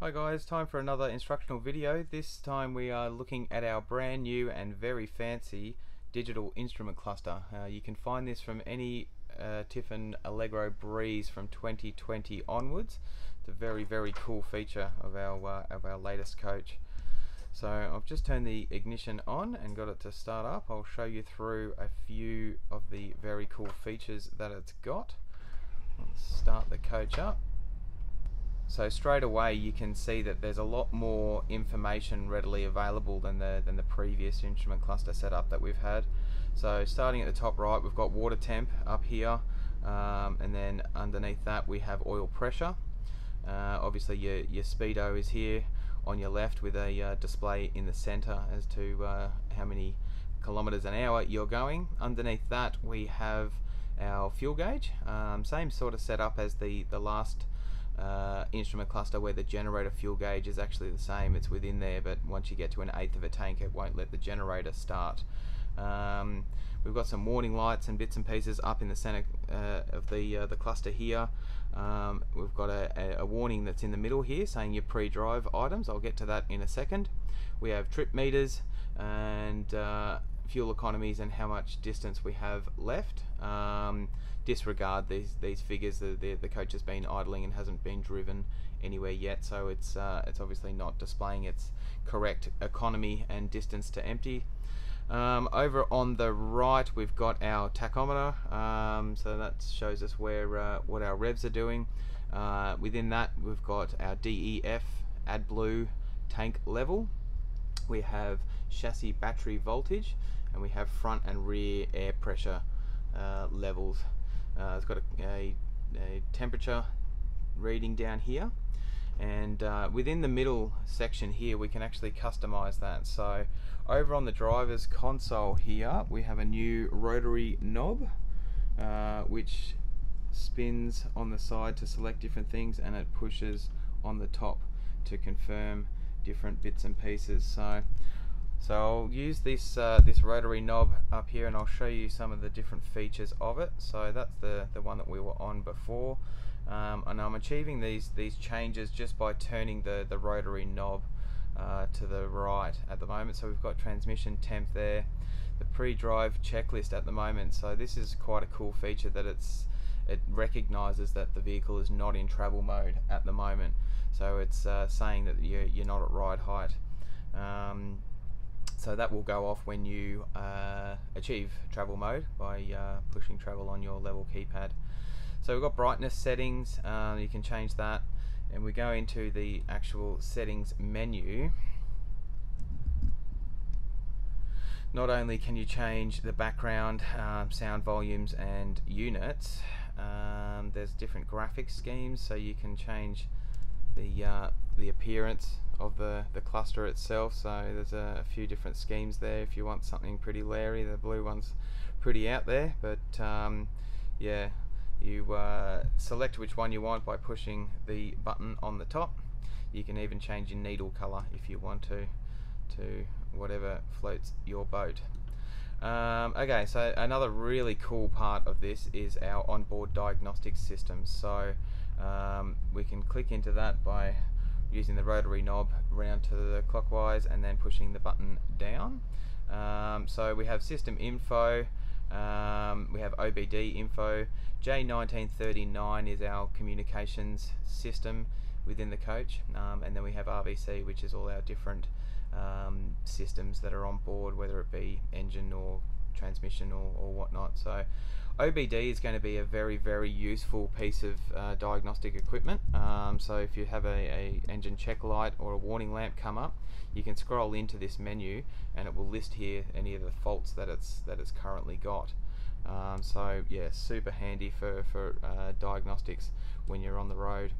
Hi guys, time for another instructional video. This time we are looking at our brand new and very fancy digital instrument cluster. Uh, you can find this from any uh, Tiffin Allegro Breeze from 2020 onwards. It's a very very cool feature of our uh, of our latest coach. So I've just turned the ignition on and got it to start up. I'll show you through a few of the very cool features that it's got. Let's start the coach up. So straight away you can see that there's a lot more information readily available than the, than the previous instrument cluster setup that we've had. So starting at the top right we've got water temp up here um, and then underneath that we have oil pressure. Uh, obviously your, your speedo is here on your left with a uh, display in the center as to uh, how many kilometers an hour you're going. Underneath that we have our fuel gauge, um, same sort of setup as the, the last uh, instrument cluster where the generator fuel gauge is actually the same. It's within there but once you get to an eighth of a tank it won't let the generator start. Um, we've got some warning lights and bits and pieces up in the center uh, of the uh, the cluster here. Um, we've got a, a, warning that's in the middle here saying your pre-drive items. I'll get to that in a second. We have trip meters and uh, fuel economies and how much distance we have left. Um, disregard these these figures. The, the, the coach has been idling and hasn't been driven anywhere yet, so it's uh, it's obviously not displaying its correct economy and distance to empty. Um, over on the right, we've got our tachometer, um, so that shows us where uh, what our revs are doing. Uh, within that, we've got our DEF AdBlue tank level. We have chassis battery voltage, and we have front and rear air pressure uh, levels. Uh, it's got a, a, a, temperature reading down here. And uh, within the middle section here we can actually customize that. So over on the driver's console here we have a new rotary knob uh, which spins on the side to select different things and it pushes on the top to confirm different bits and pieces. So so I'll use this uh, this rotary knob up here and I'll show you some of the different features of it. So that's the, the one that we were on before. Um, and I'm achieving these these changes just by turning the, the rotary knob uh, to the right at the moment. So we've got transmission temp there, the pre-drive checklist at the moment. So this is quite a cool feature that it's it recognizes that the vehicle is not in travel mode at the moment. So it's uh, saying that you're, you're not at ride height. Um, so that will go off when you uh, achieve travel mode by uh, pushing travel on your level keypad. So we've got brightness settings, uh, you can change that and we go into the actual settings menu. Not only can you change the background, um, sound volumes and units, um, there's different graphic schemes so you can change the, uh, the appearance of the, the cluster itself. So there's a, few different schemes there. If you want something pretty Larry the blue one's pretty out there. But um, yeah you uh, select which one you want by pushing the button on the top. You can even change your needle color if you want to to whatever floats your boat. Um, okay so another really cool part of this is our onboard diagnostic system. So um, we can click into that by using the rotary knob round to the clockwise and then pushing the button down. Um, so we have system info, um, we have OBD info, J1939 is our communications system within the coach, um, and then we have RVC, which is all our different um, systems that are on board, whether it be engine or transmission or, or whatnot. So OBD is going to be a very very useful piece of uh, diagnostic equipment. Um, so if you have a, a, engine check light or a warning lamp come up, you can scroll into this menu and it will list here any of the faults that it's that it's currently got. Um, so yeah, super handy for for uh, diagnostics when you're on the road.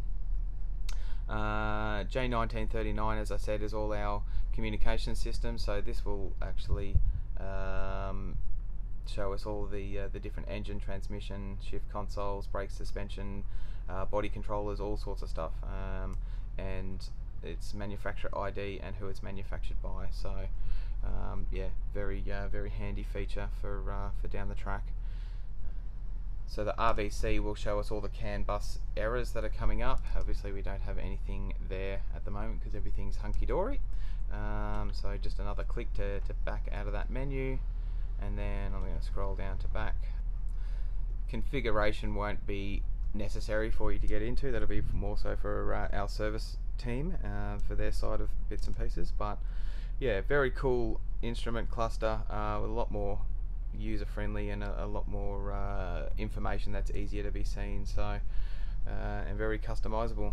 Uh, J1939, as I said, is all our communication system, So this will actually um, show us all the uh, the different engine, transmission, shift consoles, brake suspension, uh, body controllers, all sorts of stuff, um, and its manufacturer ID and who it's manufactured by. So um, yeah, very uh, very handy feature for uh, for down the track. So the RVC will show us all the CAN bus errors that are coming up. Obviously we don't have anything there at the moment because everything's hunky-dory. Um, so just another click to, to back out of that menu. And then I'm going to scroll down to back. Configuration won't be necessary for you to get into, that'll be more so for uh, our service team uh, for their side of bits and pieces. But yeah very cool instrument cluster uh, with a lot more user friendly and a, a lot more uh, information that's easier to be seen. So uh, and very customizable